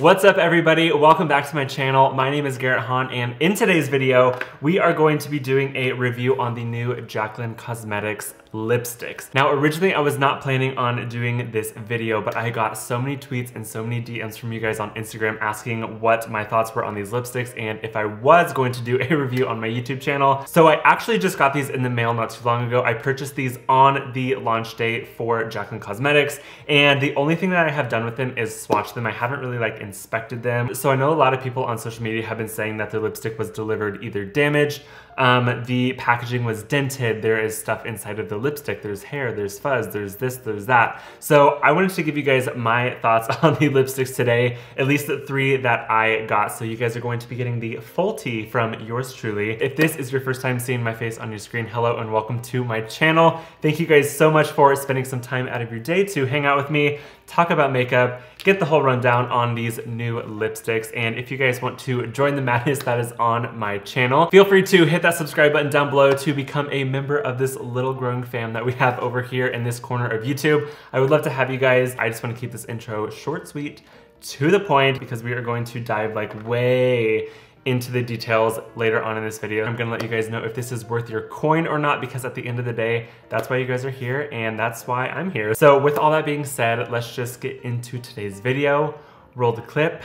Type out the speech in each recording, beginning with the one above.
What's up everybody? Welcome back to my channel. My name is Garrett Hahn and in today's video, we are going to be doing a review on the new Jaclyn Cosmetics lipsticks. Now, originally I was not planning on doing this video, but I got so many tweets and so many DMs from you guys on Instagram asking what my thoughts were on these lipsticks and if I was going to do a review on my YouTube channel. So I actually just got these in the mail not too long ago. I purchased these on the launch date for Jaclyn Cosmetics and the only thing that I have done with them is swatch them. I haven't really like inspected them. So I know a lot of people on social media have been saying that their lipstick was delivered either damaged, um, the packaging was dented, there is stuff inside of the lipstick, there's hair, there's fuzz, there's this, there's that. So I wanted to give you guys my thoughts on the lipsticks today, at least the three that I got. So you guys are going to be getting the tea from yours truly. If this is your first time seeing my face on your screen, hello and welcome to my channel. Thank you guys so much for spending some time out of your day to hang out with me, talk about makeup, get the whole rundown on these new lipsticks. And if you guys want to join the madness that is on my channel, feel free to hit that subscribe button down below to become a member of this little growing fam that we have over here in this corner of YouTube. I would love to have you guys. I just want to keep this intro short, sweet, to the point because we are going to dive like way into the details later on in this video. I'm gonna let you guys know if this is worth your coin or not because at the end of the day, that's why you guys are here and that's why I'm here. So with all that being said, let's just get into today's video. Roll the clip,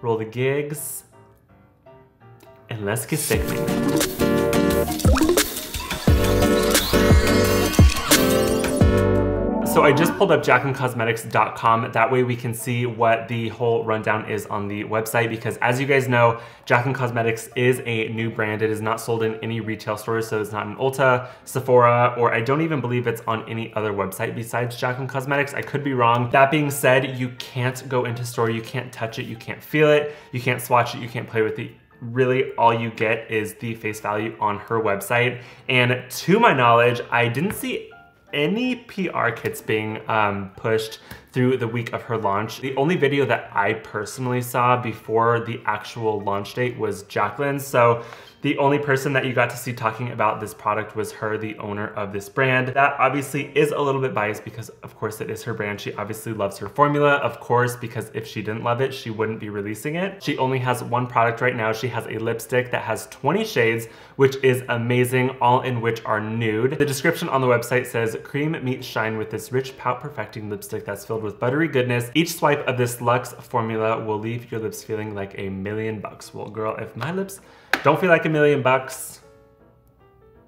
roll the gigs, and let's get sickening. So I just pulled up jaclyncosmetics.com. That way we can see what the whole rundown is on the website because as you guys know, Jaclyn Cosmetics is a new brand. It is not sold in any retail stores, so it's not in Ulta, Sephora, or I don't even believe it's on any other website besides Jaclyn Cosmetics. I could be wrong. That being said, you can't go into store, you can't touch it, you can't feel it, you can't swatch it, you can't play with it really all you get is the face value on her website. And to my knowledge, I didn't see any PR kits being um, pushed through the week of her launch. The only video that I personally saw before the actual launch date was Jaclyn's. So the only person that you got to see talking about this product was her, the owner of this brand. That obviously is a little bit biased because of course it is her brand. She obviously loves her formula, of course, because if she didn't love it, she wouldn't be releasing it. She only has one product right now. She has a lipstick that has 20 shades, which is amazing, all in which are nude. The description on the website says, cream meets shine with this rich pout perfecting lipstick that's filled with buttery goodness. Each swipe of this luxe formula will leave your lips feeling like a million bucks. Well, girl, if my lips don't feel like a million bucks.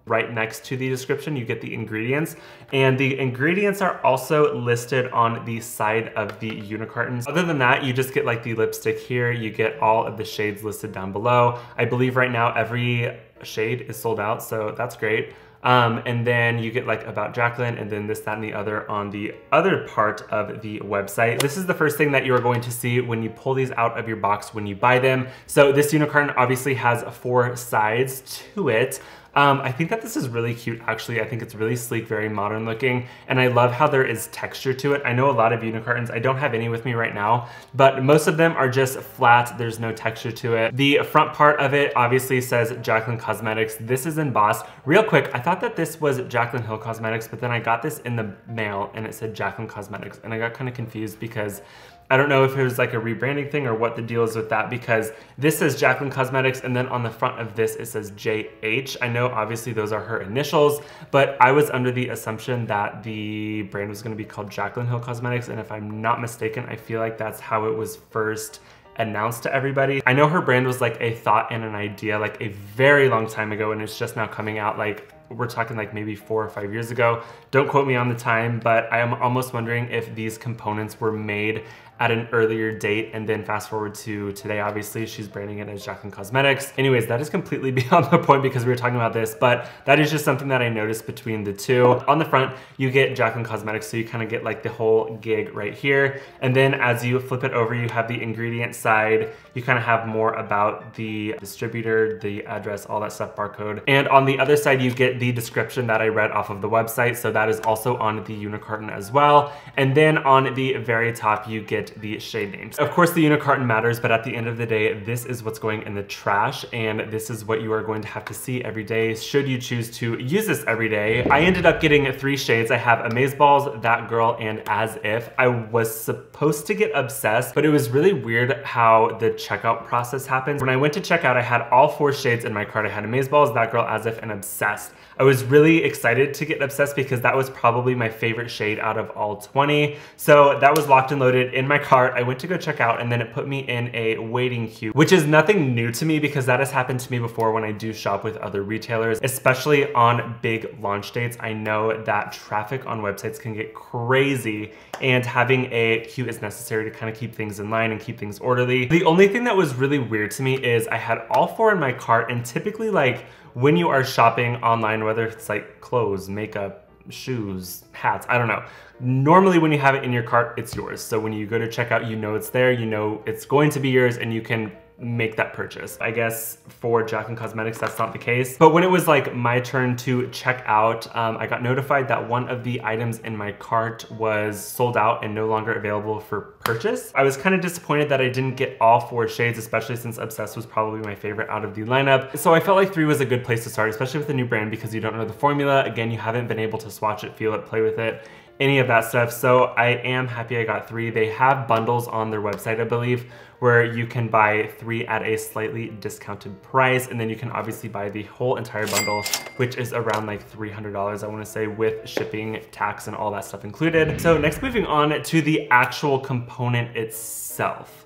Right next to the description, you get the ingredients. And the ingredients are also listed on the side of the unicartons. Other than that, you just get like the lipstick here. You get all of the shades listed down below. I believe right now every shade is sold out, so that's great. Um, and then you get like about Jaclyn and then this, that, and the other on the other part of the website. This is the first thing that you are going to see when you pull these out of your box when you buy them. So this unicarton obviously has four sides to it. Um, I think that this is really cute actually. I think it's really sleek, very modern looking, and I love how there is texture to it. I know a lot of unicartons, I don't have any with me right now, but most of them are just flat, there's no texture to it. The front part of it obviously says Jaclyn Cosmetics. This is embossed. Real quick, I thought that this was Jaclyn Hill Cosmetics, but then I got this in the mail and it said Jaclyn Cosmetics, and I got kind of confused because I don't know if it was like a rebranding thing or what the deal is with that because this says Jaclyn Cosmetics and then on the front of this it says JH. I know obviously those are her initials, but I was under the assumption that the brand was gonna be called Jaclyn Hill Cosmetics and if I'm not mistaken, I feel like that's how it was first announced to everybody. I know her brand was like a thought and an idea like a very long time ago and it's just now coming out like we're talking like maybe four or five years ago. Don't quote me on the time, but I am almost wondering if these components were made at an earlier date and then fast forward to today, obviously she's branding it as Jaclyn Cosmetics. Anyways, that is completely beyond the point because we were talking about this, but that is just something that I noticed between the two. On the front, you get Jaclyn Cosmetics, so you kind of get like the whole gig right here. And then as you flip it over, you have the ingredient side. You kind of have more about the distributor, the address, all that stuff, barcode. And on the other side, you get the description that I read off of the website. So that is also on the Unicarton as well. And then on the very top, you the shade names. Of course, the Unicarton matters, but at the end of the day, this is what's going in the trash. And this is what you are going to have to see every day should you choose to use this every day. I ended up getting three shades. I have Amazeballs, That Girl, and As If. I was supposed to get Obsessed, but it was really weird how the checkout process happens. When I went to checkout, I had all four shades in my cart. I had Amazeballs, That Girl, As If, and Obsessed. I was really excited to get Obsessed because that was probably my favorite shade out of all 20. So that was locked and loaded in my cart. I went to go check out and then it put me in a waiting queue, which is nothing new to me because that has happened to me before when I do shop with other retailers, especially on big launch dates. I know that traffic on websites can get crazy and having a queue is necessary to kind of keep things in line and keep things orderly. The only thing that was really weird to me is I had all four in my cart and typically like when you are shopping online, whether it's like clothes, makeup, shoes, hats, I don't know. Normally when you have it in your cart, it's yours. So when you go to checkout, you know it's there, you know it's going to be yours and you can make that purchase. I guess for Jaclyn Cosmetics, that's not the case. But when it was like my turn to check out, um, I got notified that one of the items in my cart was sold out and no longer available for purchase. I was kind of disappointed that I didn't get all four shades, especially since Obsessed was probably my favorite out of the lineup. So I felt like three was a good place to start, especially with a new brand because you don't know the formula. Again, you haven't been able to swatch it, feel it, play with it any of that stuff. So I am happy I got three. They have bundles on their website, I believe, where you can buy three at a slightly discounted price. And then you can obviously buy the whole entire bundle, which is around like $300, I wanna say, with shipping, tax, and all that stuff included. So next moving on to the actual component itself.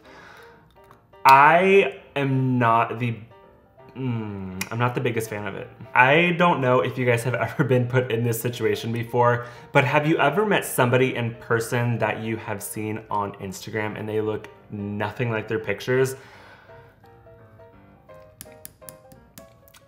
I am not the Mm, I'm not the biggest fan of it. I don't know if you guys have ever been put in this situation before, but have you ever met somebody in person that you have seen on Instagram and they look nothing like their pictures?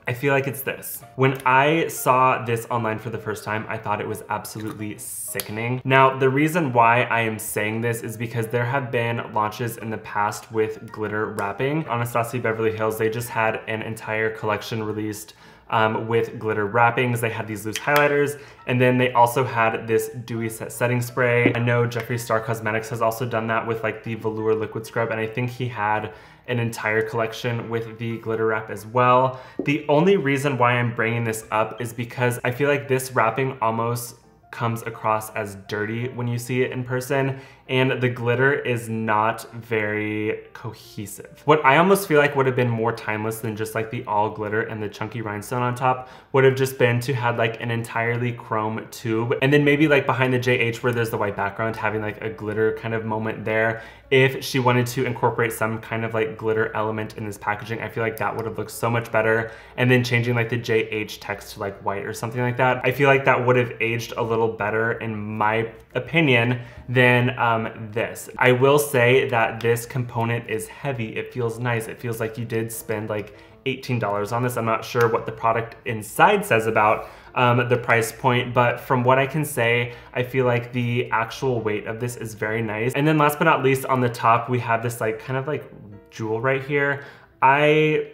I feel like it's this. When I saw this online for the first time, I thought it was absolutely sickening. Now, the reason why I am saying this is because there have been launches in the past with glitter wrapping. Anastasia Beverly Hills, they just had an entire collection released um, with glitter wrappings. They had these loose highlighters, and then they also had this dewy set setting spray. I know Jeffree Star Cosmetics has also done that with like the velour liquid scrub, and I think he had an entire collection with the glitter wrap as well. The only reason why I'm bringing this up is because I feel like this wrapping almost comes across as dirty when you see it in person and the glitter is not very cohesive. What I almost feel like would have been more timeless than just like the all glitter and the chunky rhinestone on top would have just been to have like an entirely chrome tube and then maybe like behind the JH where there's the white background having like a glitter kind of moment there. If she wanted to incorporate some kind of like glitter element in this packaging, I feel like that would have looked so much better. And then changing like the JH text to like white or something like that. I feel like that would have aged a little better in my opinion than um, this. I will say that this component is heavy. It feels nice. It feels like you did spend like $18 on this. I'm not sure what the product inside says about um, the price point, but from what I can say, I feel like the actual weight of this is very nice. And then last but not least, on the top, we have this like kind of like jewel right here. I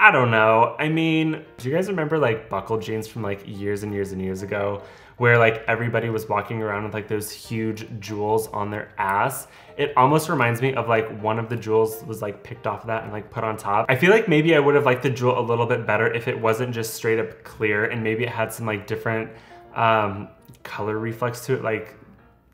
I don't know. I mean, do you guys remember like buckle jeans from like years and years and years ago? where like everybody was walking around with like those huge jewels on their ass. It almost reminds me of like one of the jewels was like picked off of that and like put on top. I feel like maybe I would have liked the jewel a little bit better if it wasn't just straight up clear and maybe it had some like different um, color reflex to it like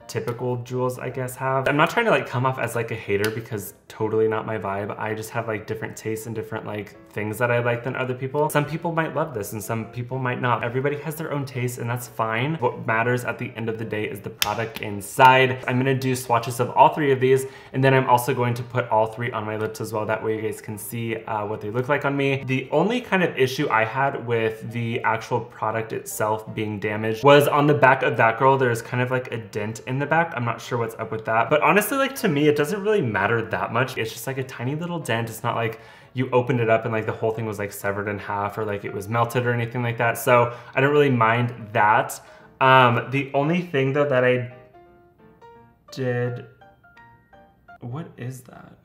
typical jewels I guess have. I'm not trying to like come off as like a hater because totally not my vibe. I just have like different tastes and different like things that I like than other people. Some people might love this and some people might not. Everybody has their own taste and that's fine. What matters at the end of the day is the product inside. I'm gonna do swatches of all three of these and then I'm also going to put all three on my lips as well. That way you guys can see uh, what they look like on me. The only kind of issue I had with the actual product itself being damaged was on the back of that girl, there's kind of like a dent in the back. I'm not sure what's up with that. But honestly, like to me, it doesn't really matter that much. It's just like a tiny little dent. It's not like you opened it up and like the whole thing was like severed in half or like it was melted or anything like that. So I don't really mind that. Um, the only thing though that I did, what is that?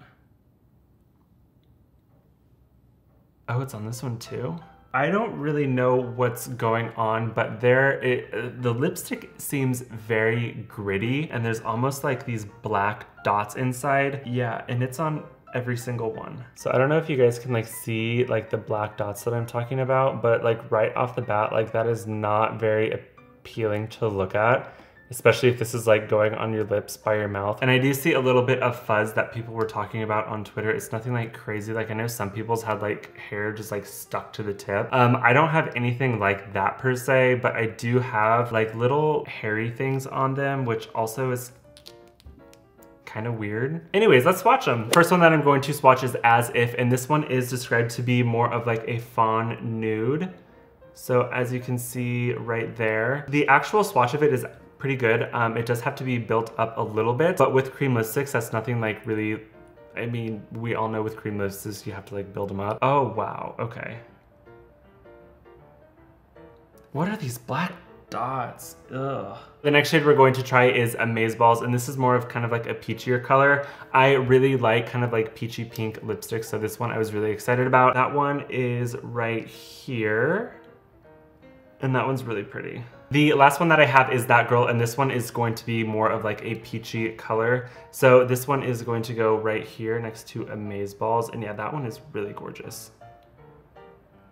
Oh, it's on this one too? I don't really know what's going on, but there, it, the lipstick seems very gritty and there's almost like these black dots inside. Yeah, and it's on every single one. So I don't know if you guys can like see like the black dots that I'm talking about, but like right off the bat, like that is not very appealing to look at especially if this is like going on your lips by your mouth. And I do see a little bit of fuzz that people were talking about on Twitter. It's nothing like crazy. Like I know some people's had like hair just like stuck to the tip. Um, I don't have anything like that per se, but I do have like little hairy things on them, which also is kind of weird. Anyways, let's swatch them. First one that I'm going to swatch is As If, and this one is described to be more of like a fawn nude. So as you can see right there, the actual swatch of it is pretty good. Um, it does have to be built up a little bit, but with cream lipsticks, that's nothing like really, I mean, we all know with cream lipsticks, you have to like build them up. Oh, wow, okay. What are these black dots? Ugh. The next shade we're going to try is Amazeballs, and this is more of kind of like a peachier color. I really like kind of like peachy pink lipstick, so this one I was really excited about. That one is right here, and that one's really pretty. The last one that I have is That Girl, and this one is going to be more of like a peachy color. So this one is going to go right here next to Amazeballs, and yeah, that one is really gorgeous.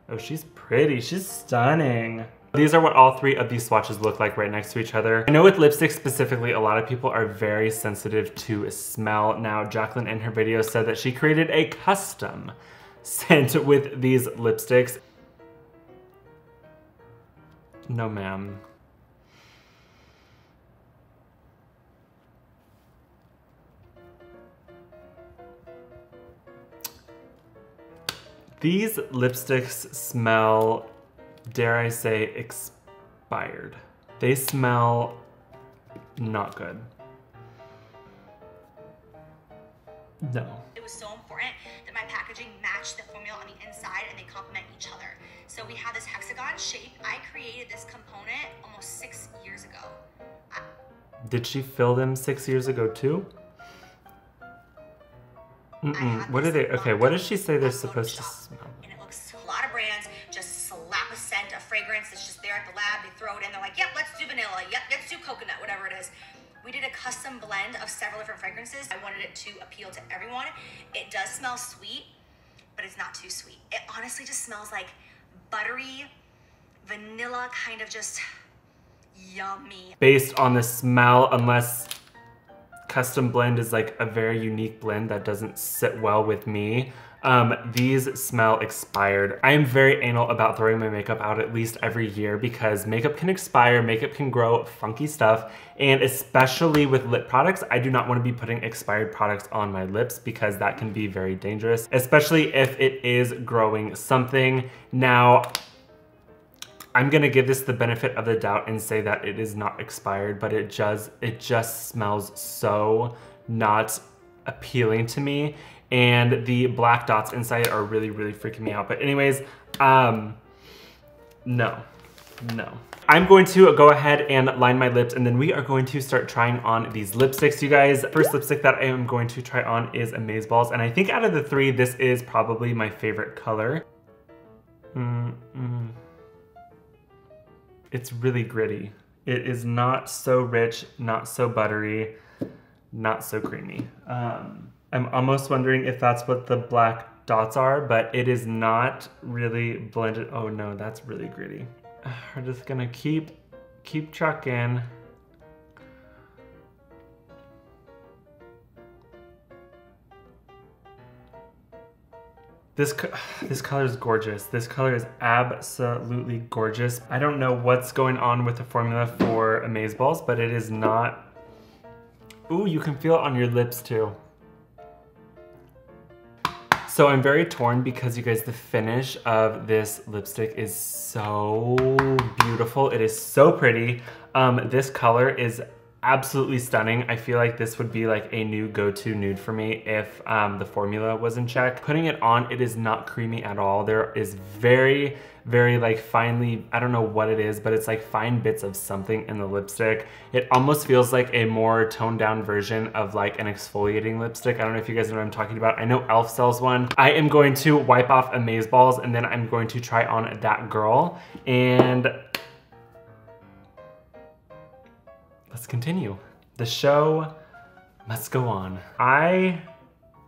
Oh, she's pretty, she's stunning. These are what all three of these swatches look like right next to each other. I know with lipstick specifically, a lot of people are very sensitive to smell. Now, Jaclyn in her video said that she created a custom scent with these lipsticks. No, ma'am. These lipsticks smell, dare I say, expired. They smell not good. No. It was so important that my packaging matched the formula on the inside and they complement each other. So we have this hexagon shape. I created this component almost six years ago. I Did she fill them six years ago too? Mm -mm. What are they? Okay, what does she say they're supposed to smell? Let's do vanilla. Yep, let's do coconut, whatever it is. We did a custom blend of several different fragrances. I wanted it to appeal to everyone. It does smell sweet, but it's not too sweet. It honestly just smells like buttery, vanilla, kind of just yummy. Based on the smell, unless custom blend is like a very unique blend that doesn't sit well with me. Um, these smell expired. I am very anal about throwing my makeup out at least every year because makeup can expire, makeup can grow funky stuff, and especially with lip products, I do not want to be putting expired products on my lips because that can be very dangerous, especially if it is growing something. Now, I'm gonna give this the benefit of the doubt and say that it is not expired, but it just it just smells so not appealing to me. And the black dots inside are really, really freaking me out. But anyways, um, no, no. I'm going to go ahead and line my lips and then we are going to start trying on these lipsticks, you guys. First lipstick that I am going to try on is Amazeballs. And I think out of the three, this is probably my favorite color. Mm -mm. It's really gritty. It is not so rich, not so buttery, not so creamy. Um, I'm almost wondering if that's what the black dots are, but it is not really blended. Oh no, that's really gritty. We're just gonna keep, keep trucking. This, this color is gorgeous. This color is absolutely gorgeous. I don't know what's going on with the formula for Amazeballs, but it is not... Ooh, you can feel it on your lips too. So I'm very torn because you guys, the finish of this lipstick is so beautiful. It is so pretty. Um, this color is absolutely stunning. I feel like this would be like a new go-to nude for me if um, the formula was in check. Putting it on, it is not creamy at all. There is very, very like finely, I don't know what it is, but it's like fine bits of something in the lipstick. It almost feels like a more toned down version of like an exfoliating lipstick. I don't know if you guys know what I'm talking about. I know e.l.f. sells one. I am going to wipe off Amazeballs and then I'm going to try on That Girl and let's continue. The show must go on. I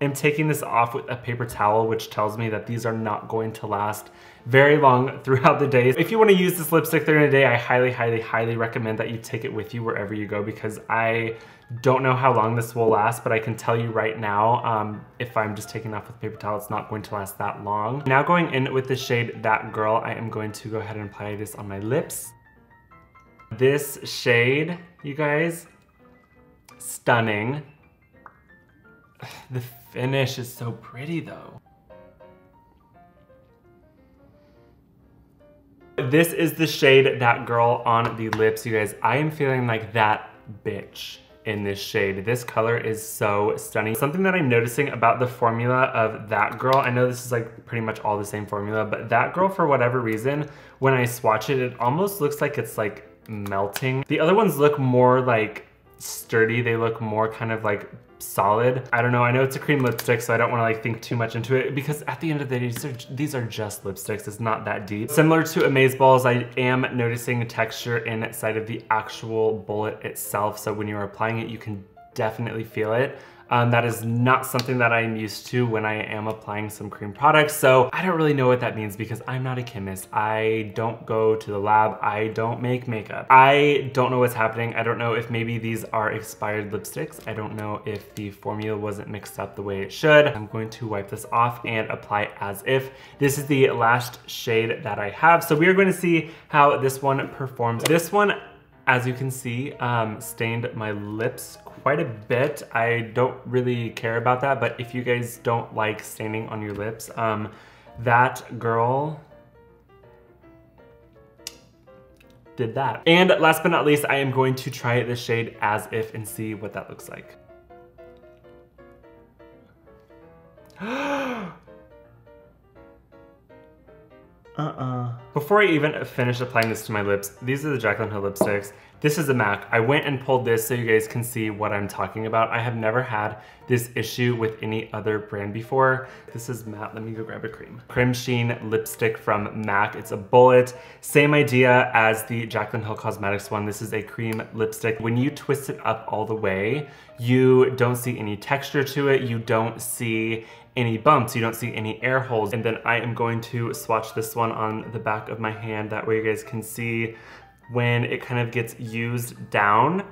am taking this off with a paper towel, which tells me that these are not going to last very long throughout the day. If you wanna use this lipstick during the day, I highly, highly, highly recommend that you take it with you wherever you go because I don't know how long this will last, but I can tell you right now, um, if I'm just taking off with a paper towel, it's not going to last that long. Now going in with the shade That Girl, I am going to go ahead and apply this on my lips. This shade, you guys, stunning. The finish is so pretty though. This is the shade That Girl on the lips, you guys. I am feeling like that bitch in this shade. This color is so stunning. Something that I'm noticing about the formula of That Girl, I know this is like pretty much all the same formula, but That Girl, for whatever reason, when I swatch it, it almost looks like it's like melting. The other ones look more like sturdy. They look more kind of like solid. I don't know, I know it's a cream lipstick, so I don't wanna like think too much into it because at the end of the day, these are, these are just lipsticks. It's not that deep. Similar to Amazeballs, I am noticing a texture inside of the actual bullet itself. So when you're applying it, you can definitely feel it. Um, that is not something that I'm used to when I am applying some cream products. So I don't really know what that means because I'm not a chemist. I don't go to the lab. I don't make makeup. I don't know what's happening. I don't know if maybe these are expired lipsticks. I don't know if the formula wasn't mixed up the way it should. I'm going to wipe this off and apply as if. This is the last shade that I have. So we are going to see how this one performs. This one as you can see, um, stained my lips quite a bit. I don't really care about that, but if you guys don't like staining on your lips, um, that girl did that. And last but not least, I am going to try the shade As If and see what that looks like. Uh-uh. Before I even finish applying this to my lips, these are the Jaclyn Hill lipsticks. This is a MAC. I went and pulled this so you guys can see what I'm talking about. I have never had this issue with any other brand before. This is matte. Let me go grab a cream. Creme Sheen lipstick from MAC. It's a bullet. Same idea as the Jaclyn Hill Cosmetics one. This is a cream lipstick. When you twist it up all the way, you don't see any texture to it. You don't see any bumps, you don't see any air holes. And then I am going to swatch this one on the back of my hand. That way you guys can see when it kind of gets used down,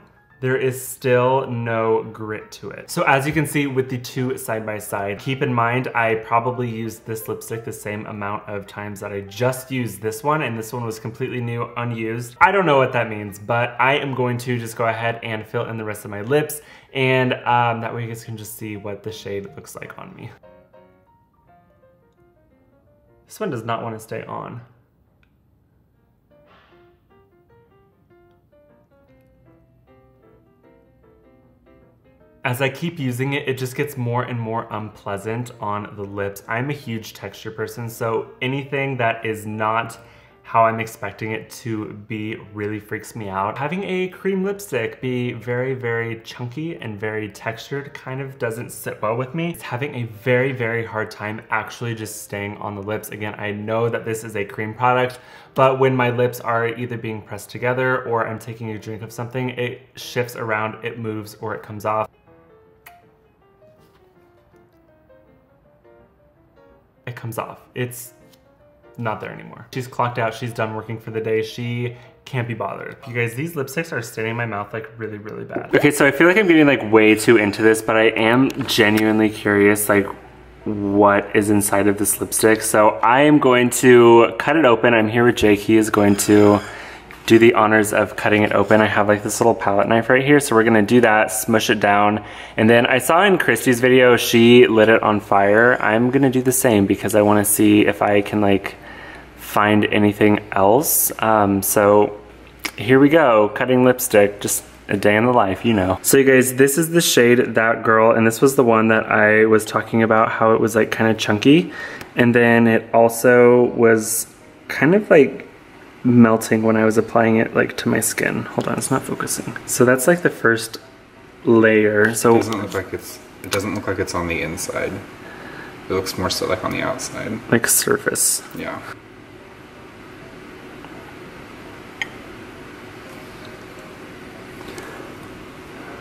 there is still no grit to it. So as you can see with the two side by side, keep in mind I probably used this lipstick the same amount of times that I just used this one and this one was completely new, unused. I don't know what that means, but I am going to just go ahead and fill in the rest of my lips and um, that way you guys can just see what the shade looks like on me. This one does not want to stay on. As I keep using it, it just gets more and more unpleasant on the lips. I'm a huge texture person, so anything that is not how I'm expecting it to be really freaks me out. Having a cream lipstick be very, very chunky and very textured kind of doesn't sit well with me. It's having a very, very hard time actually just staying on the lips. Again, I know that this is a cream product, but when my lips are either being pressed together or I'm taking a drink of something, it shifts around, it moves, or it comes off. Comes off. It's not there anymore. She's clocked out, she's done working for the day. She can't be bothered. You guys, these lipsticks are staining my mouth like really, really bad. Okay, so I feel like I'm getting like way too into this, but I am genuinely curious like what is inside of this lipstick. So I am going to cut it open. I'm here with Jake. He is going to do the honors of cutting it open. I have like this little palette knife right here. So we're gonna do that, smush it down. And then I saw in Kristi's video, she lit it on fire. I'm gonna do the same because I wanna see if I can like find anything else. Um, so here we go, cutting lipstick, just a day in the life, you know. So you guys, this is the shade That Girl, and this was the one that I was talking about how it was like kind of chunky. And then it also was kind of like melting when I was applying it like to my skin. Hold on, it's not focusing. So that's like the first layer. So It doesn't look like it's it doesn't look like it's on the inside. It looks more so like on the outside. like surface. Yeah.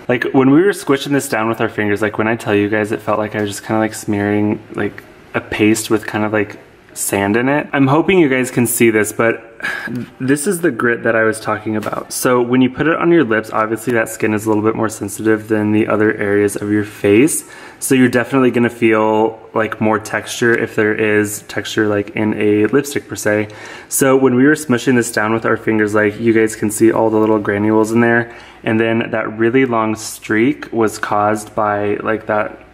Like when we were squishing this down with our fingers, like when I tell you guys, it felt like I was just kind of like smearing like a paste with kind of like sand in it. I'm hoping you guys can see this, but this is the grit that I was talking about. So when you put it on your lips, obviously that skin is a little bit more sensitive than the other areas of your face. So you're definitely gonna feel like more texture if there is texture like in a lipstick per se. So when we were smushing this down with our fingers, like you guys can see all the little granules in there. And then that really long streak was caused by like that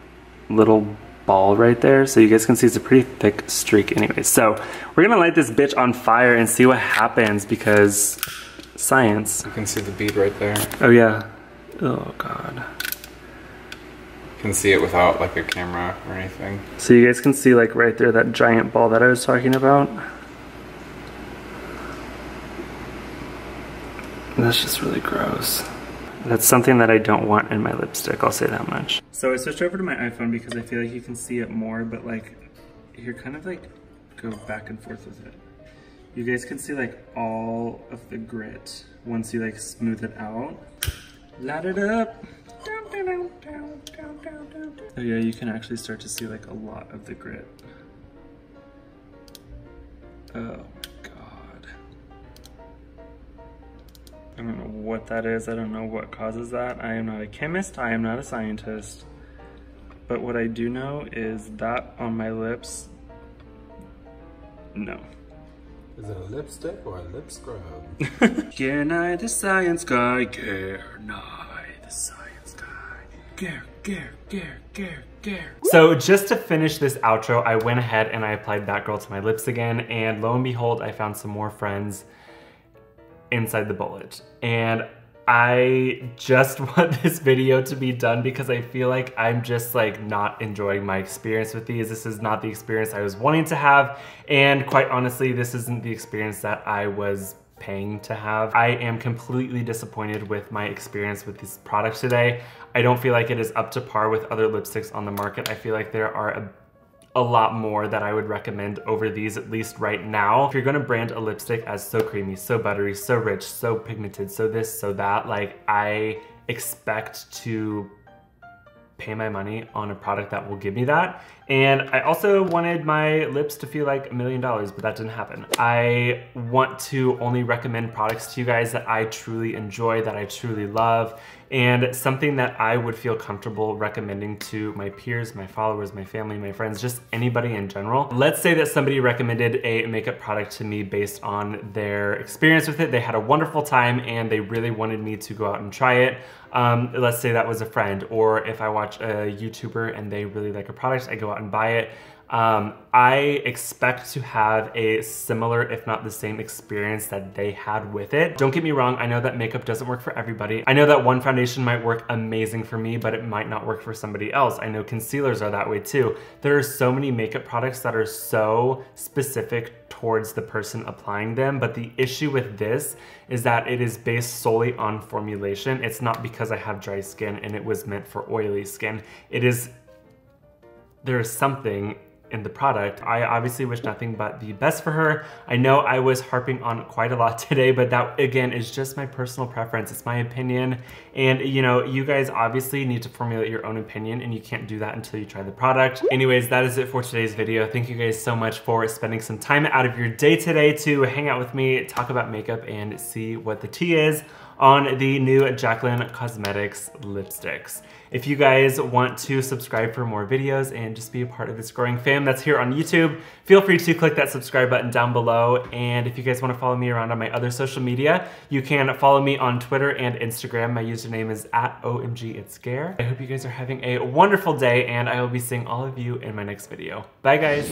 little ball right there. So you guys can see it's a pretty thick streak anyway. So we're gonna light this bitch on fire and see what happens because science. You can see the bead right there. Oh yeah. Oh God. can see it without like a camera or anything. So you guys can see like right there that giant ball that I was talking about. That's just really gross. That's something that I don't want in my lipstick, I'll say that much. So I switched over to my iPhone because I feel like you can see it more, but like, you're kind of like, go back and forth with it. You guys can see like all of the grit once you like smooth it out. Light it up. Down, down, down, down, down, down, down. Oh yeah, you can actually start to see like a lot of the grit. Oh I don't know what that is. I don't know what causes that. I am not a chemist. I am not a scientist. But what I do know is that on my lips, no. Is it a lipstick or a lip scrub? Gear Nye the science guy. Gear Nye the science guy. Gear, gear, gear, gear, gear. So just to finish this outro, I went ahead and I applied that girl to my lips again. And lo and behold, I found some more friends inside the bullet. And I just want this video to be done because I feel like I'm just like not enjoying my experience with these. This is not the experience I was wanting to have. And quite honestly, this isn't the experience that I was paying to have. I am completely disappointed with my experience with these products today. I don't feel like it is up to par with other lipsticks on the market. I feel like there are a a lot more that I would recommend over these, at least right now. If you're gonna brand a lipstick as so creamy, so buttery, so rich, so pigmented, so this, so that, like I expect to pay my money on a product that will give me that. And I also wanted my lips to feel like a million dollars, but that didn't happen. I want to only recommend products to you guys that I truly enjoy, that I truly love, and something that I would feel comfortable recommending to my peers, my followers, my family, my friends, just anybody in general. Let's say that somebody recommended a makeup product to me based on their experience with it. They had a wonderful time and they really wanted me to go out and try it. Um, let's say that was a friend, or if I watch a YouTuber and they really like a product, I go out and buy it. Um, I expect to have a similar, if not the same experience that they had with it. Don't get me wrong, I know that makeup doesn't work for everybody. I know that one foundation might work amazing for me, but it might not work for somebody else. I know concealers are that way too. There are so many makeup products that are so specific towards the person applying them, but the issue with this is that it is based solely on formulation. It's not because I have dry skin and it was meant for oily skin. It is, there is something in the product. I obviously wish nothing but the best for her. I know I was harping on quite a lot today, but that again is just my personal preference. It's my opinion. And you know, you guys obviously need to formulate your own opinion and you can't do that until you try the product. Anyways, that is it for today's video. Thank you guys so much for spending some time out of your day today to hang out with me, talk about makeup and see what the tea is on the new Jaclyn Cosmetics lipsticks. If you guys want to subscribe for more videos and just be a part of this growing fam that's here on YouTube, feel free to click that subscribe button down below. And if you guys wanna follow me around on my other social media, you can follow me on Twitter and Instagram. My username is at OMG It's OMGIt'sGare. I hope you guys are having a wonderful day and I will be seeing all of you in my next video. Bye guys.